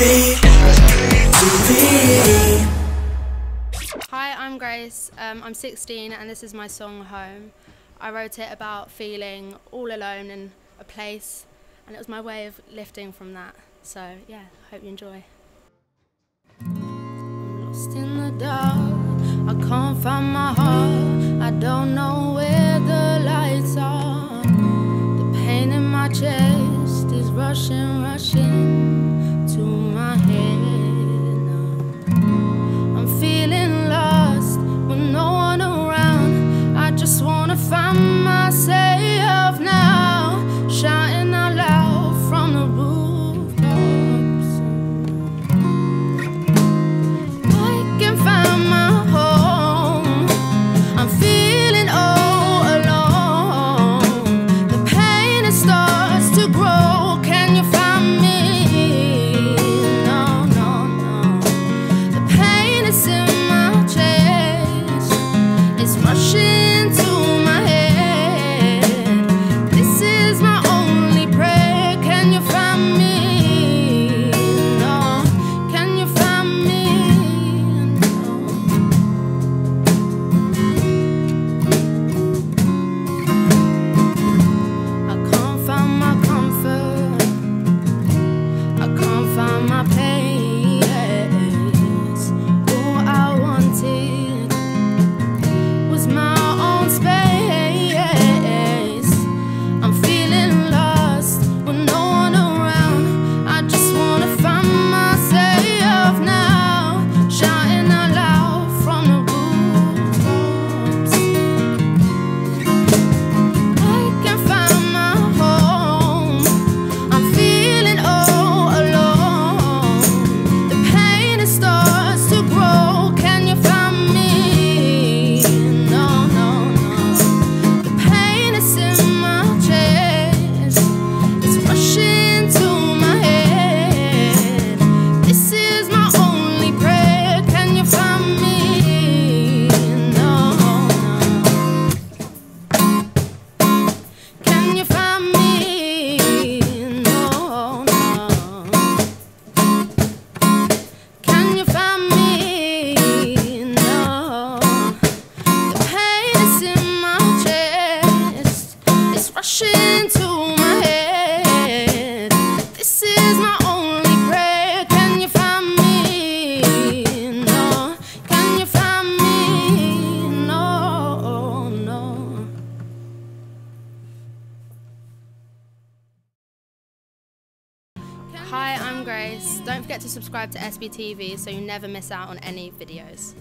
Hi, I'm Grace. Um, I'm 16 and this is my song Home. I wrote it about feeling all alone in a place and it was my way of lifting from that. So yeah, hope you enjoy. Lost in the dark, I can't find my heart, I don't know where Hi, I'm Grace. Don't forget to subscribe to SBTV so you never miss out on any videos.